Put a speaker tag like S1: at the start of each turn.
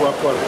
S1: com a corda.